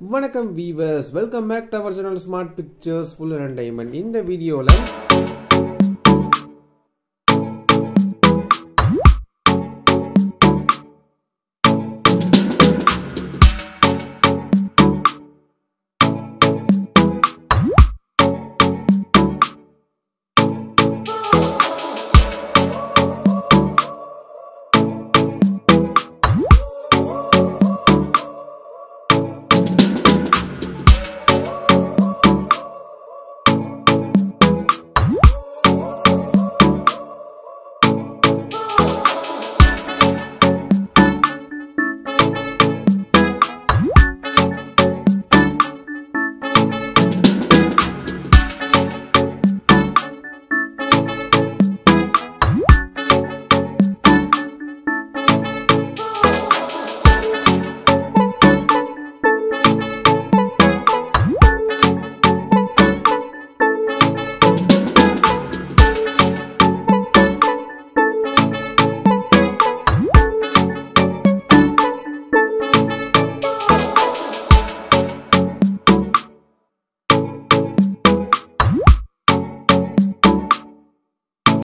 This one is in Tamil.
வணக்கம் viewers welcome back to our channel smart pictures full entertainment இந்த வீடியோவில்